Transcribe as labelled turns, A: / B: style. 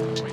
A: Wait.